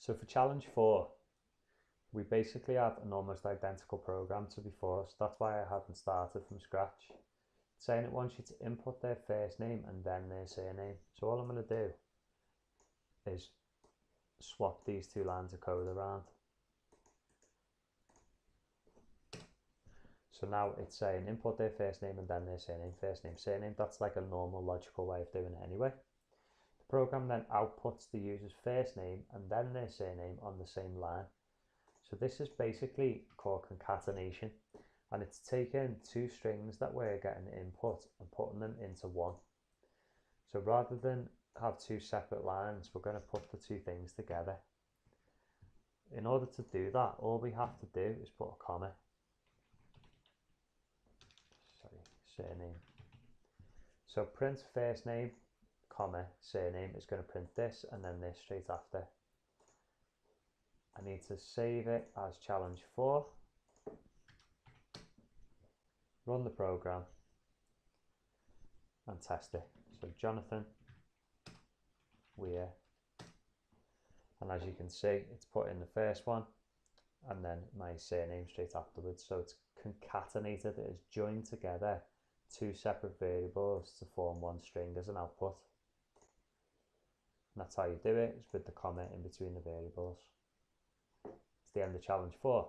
So for challenge four, we basically have an almost identical program to before, so that's why I haven't started from scratch. It's saying it wants you to input their first name and then their surname. So all I'm going to do is swap these two lines of code around. So now it's saying input their first name and then their surname, first name, surname. That's like a normal logical way of doing it anyway. Program then outputs the user's first name and then their surname on the same line. So this is basically called concatenation and it's taking two strings that we're getting input and putting them into one. So rather than have two separate lines, we're going to put the two things together. In order to do that, all we have to do is put a comma. Sorry, surname. So print first name, comma, surname is going to print this and then this straight after. I need to save it as challenge four. Run the program and test it. So Jonathan Weir. And as you can see, it's put in the first one and then my surname straight afterwards. So it's concatenated, it is joined together two separate variables to form one string as an output. And that's how you do it, is with the comment in between the variables. It's the end of challenge four.